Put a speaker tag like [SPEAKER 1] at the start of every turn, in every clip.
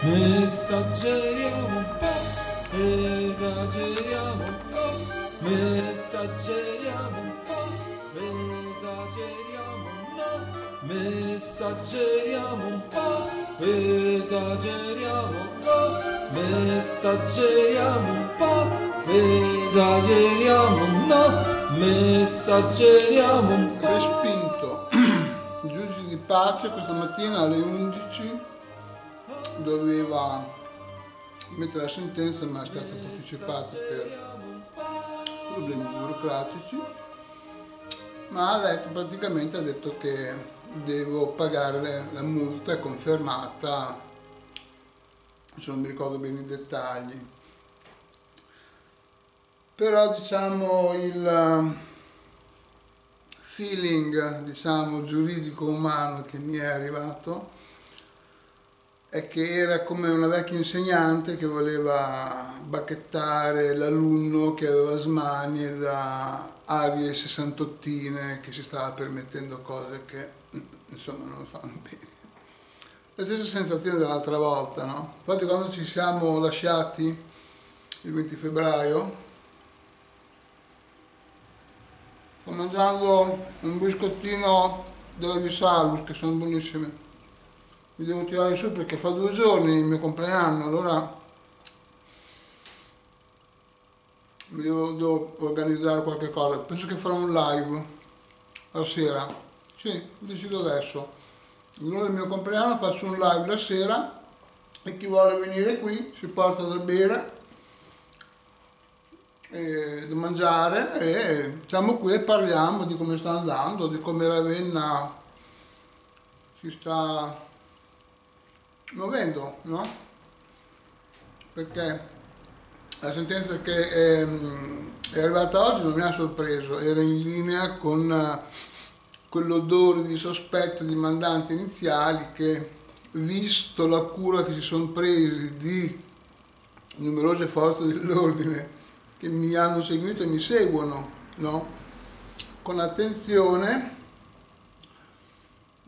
[SPEAKER 1] Messaggeriamo un po', esageriamo un po', messaggeriamo un po', esageriamo no, messaggeriamo un po', esageriamo un po', messaggeriamo un po', esageriamo no, messaggeriamo un po'.
[SPEAKER 2] Respinto. Giudice di pace questa mattina alle 11 doveva mettere la sentenza ma è stata posticipata per problemi burocratici. Ma ha letto praticamente ha detto che devo pagare la multa confermata se non mi ricordo bene i dettagli. Però diciamo il feeling diciamo giuridico umano che mi è arrivato è che era come una vecchia insegnante che voleva bacchettare l'alunno che aveva smanie da arie sessantottine che si stava permettendo cose che insomma non fanno bene. La stessa sensazione dell'altra volta, no? Infatti quando ci siamo lasciati il 20 febbraio sto mangiando un biscottino della Visalus che sono buonissime mi devo tirare su perché fa due giorni il mio compleanno, allora mi devo, devo organizzare qualche cosa. Penso che farò un live la sera. Sì, decido adesso. Il giorno del mio compleanno faccio un live la sera e chi vuole venire qui si porta da bere e da mangiare e siamo qui e parliamo di come sta andando, di come Ravenna si sta muovendo, no? Perché la sentenza che è, ehm, è, arrivata oggi non mi ha sorpreso, era in linea con quell'odore di sospetto di mandanti iniziali che, visto la cura che si sono presi di numerose forze dell'ordine che mi hanno seguito e mi seguono, no? Con attenzione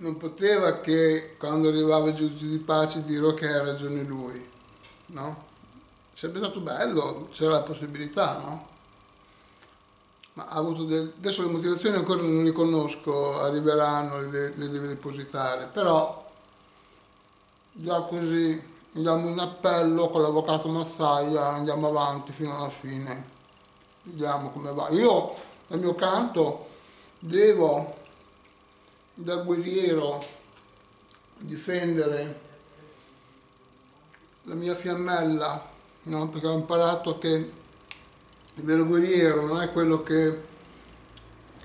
[SPEAKER 2] non poteva che quando arrivava il giudice di pace dire che ha ragione lui, no? Sarebbe stato bello, c'era la possibilità, no? Ma ha avuto del... adesso le motivazioni ancora non le conosco, arriveranno, le, le deve depositare, però già così diamo un appello con l'avvocato Mazzaglia, andiamo avanti fino alla fine, vediamo come va. Io, dal mio canto, devo da guerriero difendere la mia fiammella, no? perché ho imparato che il vero guerriero non è quello che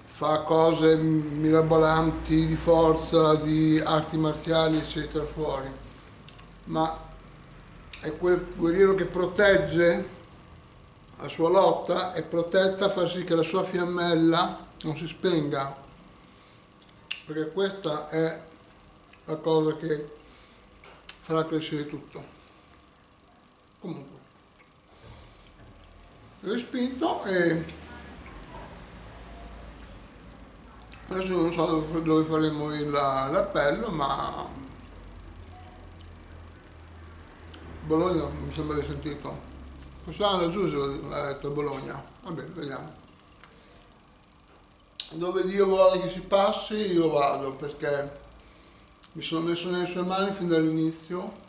[SPEAKER 2] fa cose mirabolanti di forza, di arti marziali, eccetera, fuori, ma è quel guerriero che protegge la sua lotta e protetta a far sì che la sua fiammella non si spenga, perché questa è la cosa che farà crescere tutto. Comunque, respinto e adesso non so dove faremo l'appello, ma Bologna mi sembra di sentito. Quest'anno Giuseppe l'ha detto Bologna. Va bene, vediamo dove Dio vuole che si passi io vado perché mi sono messo nelle sue mani fin dall'inizio.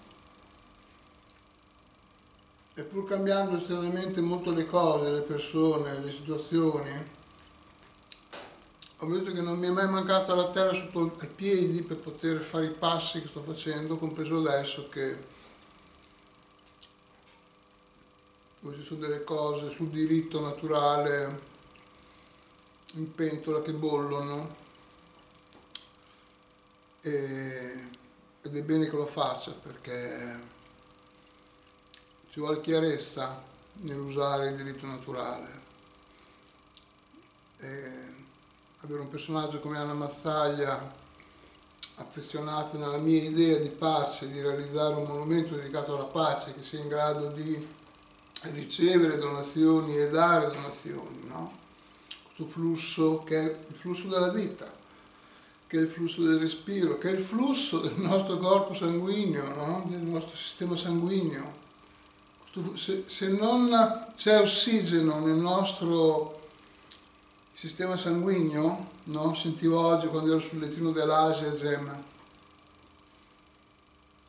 [SPEAKER 2] E pur cambiando esternamente molto le cose, le persone, le situazioni, ho visto che non mi è mai mancata la terra sotto i piedi per poter fare i passi che sto facendo, compreso adesso che ci sono delle cose sul diritto naturale in pentola che bollono e, ed è bene che lo faccia perché ci vuole chiarezza nell'usare il diritto naturale. E avere un personaggio come Anna Mazzaglia affezionato nella mia idea di pace, di realizzare un monumento dedicato alla pace che sia in grado di ricevere donazioni e dare donazioni, no? Questo flusso che è il flusso della vita, che è il flusso del respiro, che è il flusso del nostro corpo sanguigno, no? del nostro sistema sanguigno. Se, se non c'è ossigeno nel nostro sistema sanguigno, no? sentivo oggi quando ero sul lettino dell'Asiagem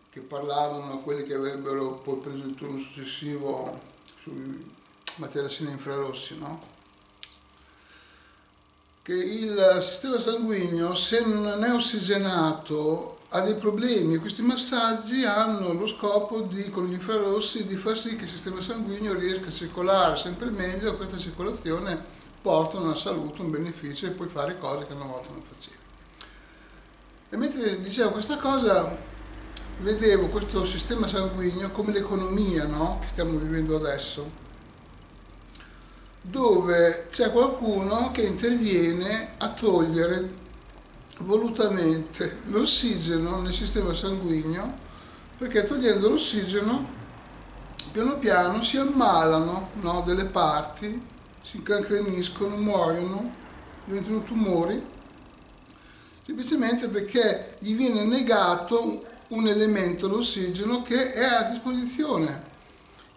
[SPEAKER 2] che parlavano a quelli che avrebbero poi preso il turno successivo sui materassini infrarossi, no? Che il sistema sanguigno se non è ossigenato ha dei problemi questi massaggi hanno lo scopo di, con gli infrarossi di far sì che il sistema sanguigno riesca a circolare sempre meglio e questa circolazione porta una salute, un beneficio e puoi fare cose che una volta non facevi. E mentre dicevo questa cosa vedevo questo sistema sanguigno come l'economia no? che stiamo vivendo adesso dove c'è qualcuno che interviene a togliere volutamente l'ossigeno nel sistema sanguigno perché togliendo l'ossigeno piano piano si ammalano no, delle parti, si incancreniscono, muoiono, diventano tumori, semplicemente perché gli viene negato un elemento, l'ossigeno, che è a disposizione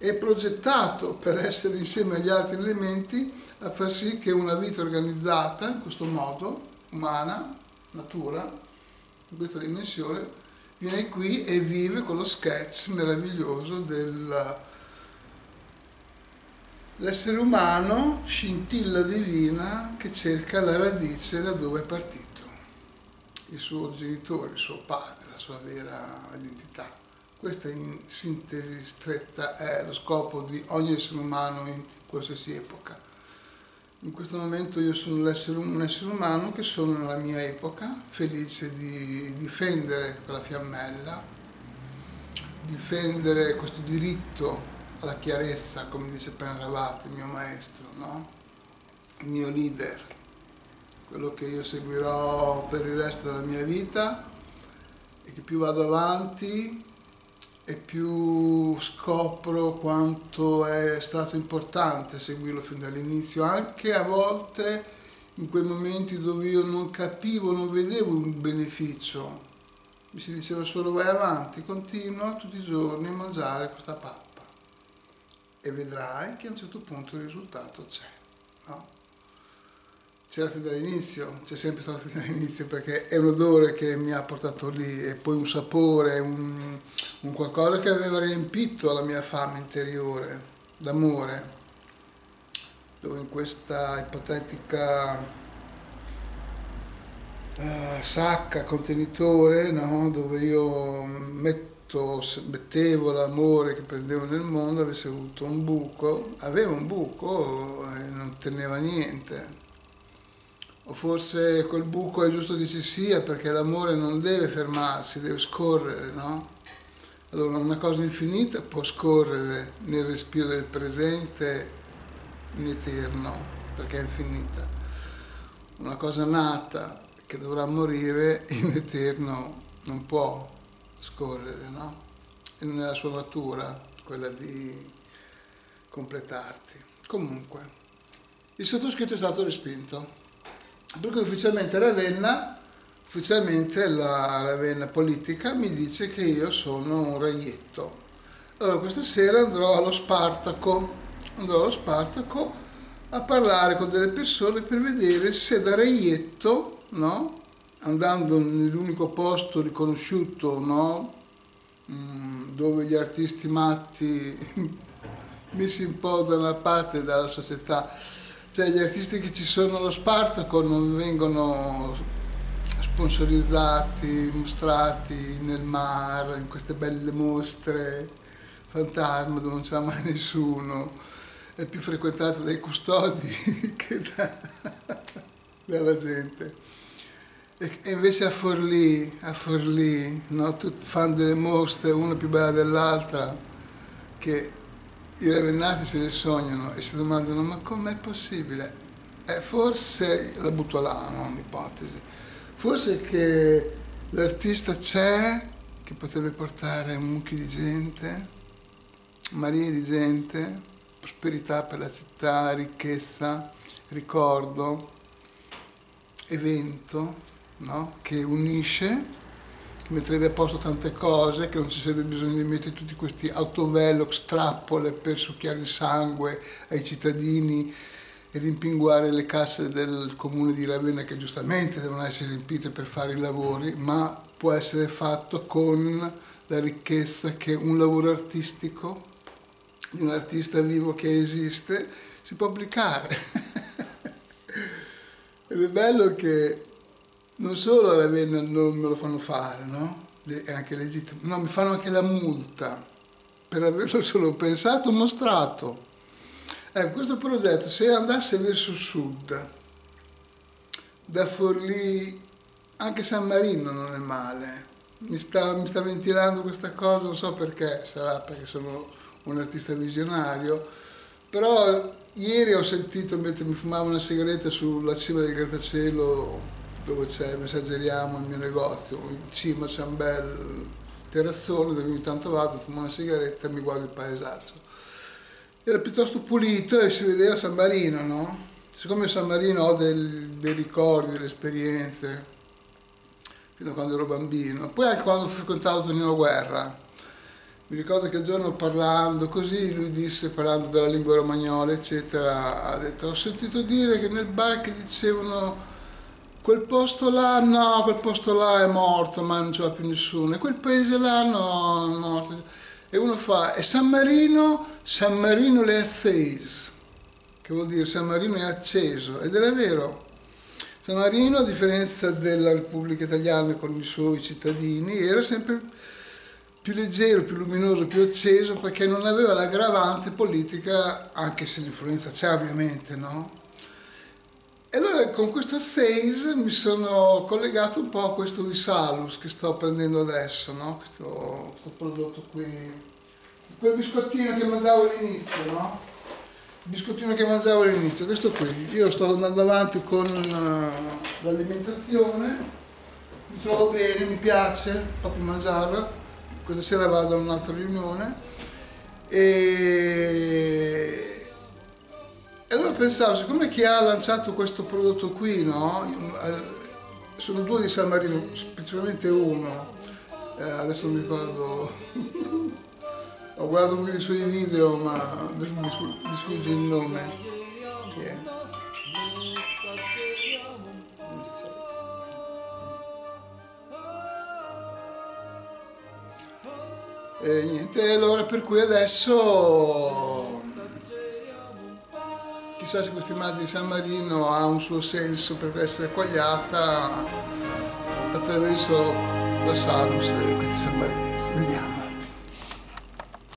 [SPEAKER 2] è progettato per essere insieme agli altri elementi a far sì che una vita organizzata in questo modo, umana, natura, in questa dimensione, viene qui e vive con lo sketch meraviglioso dell'essere umano, scintilla divina che cerca la radice da dove è partito, il suo genitore, il suo padre, la sua vera identità. Questo in sintesi stretta è lo scopo di ogni essere umano in qualsiasi epoca. In questo momento io sono un essere umano che sono nella mia epoca, felice di difendere quella fiammella, difendere questo diritto alla chiarezza, come dice Penravati, il mio maestro, no? il mio leader, quello che io seguirò per il resto della mia vita e che più vado avanti e più scopro quanto è stato importante seguirlo fin dall'inizio, anche a volte in quei momenti dove io non capivo, non vedevo un beneficio. Mi si diceva solo vai avanti, continua tutti i giorni a mangiare questa pappa e vedrai che a un certo punto il risultato c'è. No? c'era fin dall'inizio, c'è sempre stato fin dall'inizio perché è un odore che mi ha portato lì e poi un sapore, un, un qualcosa che aveva riempito la mia fame interiore d'amore, dove in questa ipotetica uh, sacca, contenitore, no? dove io metto, mettevo l'amore che prendevo nel mondo, avesse avuto un buco, aveva un buco e non teneva niente o forse quel buco è giusto che ci sia perché l'amore non deve fermarsi, deve scorrere, no? Allora una cosa infinita può scorrere nel respiro del presente in eterno, perché è infinita. Una cosa nata che dovrà morire in eterno non può scorrere, no? E non è la sua natura quella di completarti. Comunque, il sottoscritto è stato respinto per cui ufficialmente Ravenna, ufficialmente la Ravenna politica mi dice che io sono un reietto. Allora questa sera andrò allo Spartaco, andrò allo Spartaco a parlare con delle persone per vedere se da reietto, no? andando nell'unico posto riconosciuto no? Mm, dove gli artisti matti messi un po' da una parte dalla società cioè gli artisti che ci sono allo Spartaco non vengono sponsorizzati, mostrati nel mare, in queste belle mostre fantasma dove non c'è mai nessuno, è più frequentato dai custodi che da, dalla gente. E, invece a Forlì, a Forlì, no, tutti fanno delle mostre, una più bella dell'altra, che i ravennati se le sognano e si domandano ma com'è possibile? Eh, forse, la butto là, no? un'ipotesi, forse che l'artista c'è che potrebbe portare un mucchio di gente, marie di gente, prosperità per la città, ricchezza, ricordo, evento, no? che unisce, che metterebbe a posto tante cose, che non ci sarebbe bisogno di mettere tutti questi autovelox, trappole per succhiare il sangue ai cittadini e rimpinguare le casse del comune di Ravenna che giustamente devono essere riempite per fare i lavori, ma può essere fatto con la ricchezza che un lavoro artistico di un artista vivo che esiste si può applicare. Ed è bello che non solo a Ravenna non me lo fanno fare, no? È anche legittimo, no, mi fanno anche la multa per averlo solo pensato, mostrato. Ecco, questo progetto, se andasse verso sud, da Forlì, anche San Marino non è male. Mi sta, mi sta ventilando questa cosa, non so perché, sarà perché sono un artista visionario, però ieri ho sentito mentre mi fumavo una sigaretta sulla cima del grattacielo dove c'è Messaggeriamo il mio negozio, in cima c'è un bel terrazzone dove ogni tanto vado, fumo una sigaretta e mi guardo il paesaggio era piuttosto pulito e si vedeva San Marino, no? Siccome San Marino ho del, dei ricordi, delle esperienze, fino a quando ero bambino, poi anche quando frequentavo Tonino Guerra, mi ricordo che un giorno parlando così, lui disse, parlando della lingua romagnola, eccetera, ha detto, ho sentito dire che nel bar che dicevano quel posto là, no, quel posto là è morto, ma non c'è più nessuno, e quel paese là, no, è morto e uno fa, e San Marino, San Marino le accese, che vuol dire San Marino è acceso, ed era vero. San Marino, a differenza della Repubblica Italiana con i suoi cittadini, era sempre più leggero, più luminoso, più acceso, perché non aveva l'aggravante politica, anche se l'influenza c'è ovviamente, no? Allora con questo Sales mi sono collegato un po' a questo Visalus che sto prendendo adesso, no? questo, questo, prodotto qui, quel biscottino che mangiavo all'inizio, no? Il biscottino che mangiavo all'inizio, questo qui. Io sto andando avanti con uh, l'alimentazione, mi trovo bene, mi piace proprio mangiarla. Questa sera vado a un'altra riunione e e allora pensavo, siccome chi ha lanciato questo prodotto qui, no? Eh, sono due di San Marino, specialmente uno, eh, adesso non mi ricordo, ho guardato un po' dei suoi video ma mi, mi sfugge il nome. Chi è? E niente, allora per cui adesso chissà se questa immagine di San Marino ha un suo senso per essere quagliata attraverso la Salus e questi San Marino. Vediamo.